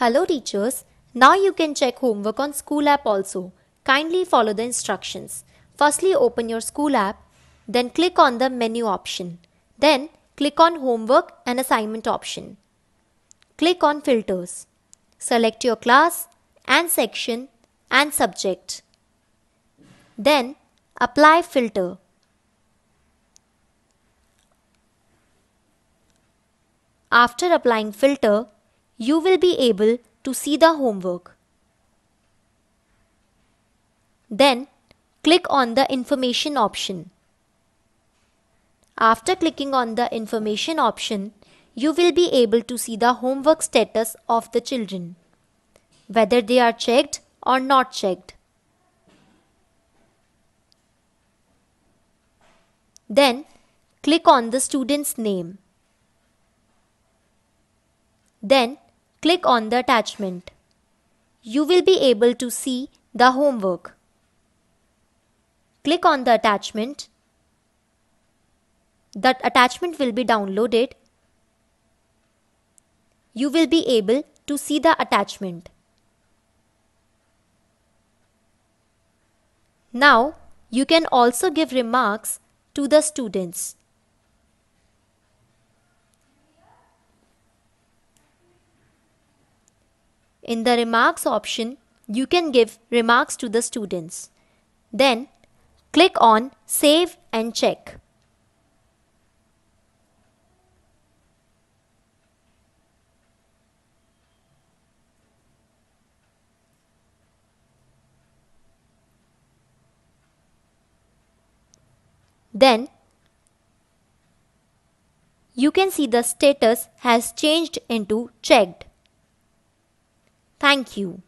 Hello teachers, now you can check homework on school app also. Kindly follow the instructions. Firstly open your school app, then click on the menu option. Then click on homework and assignment option. Click on filters. Select your class and section and subject. Then apply filter. After applying filter, you will be able to see the homework. Then click on the information option. After clicking on the information option, you will be able to see the homework status of the children, whether they are checked or not checked. Then click on the student's name. Then Click on the attachment. You will be able to see the homework. Click on the attachment. The attachment will be downloaded. You will be able to see the attachment. Now, you can also give remarks to the students. In the remarks option, you can give remarks to the students. Then click on Save and Check. Then you can see the status has changed into checked. Thank you.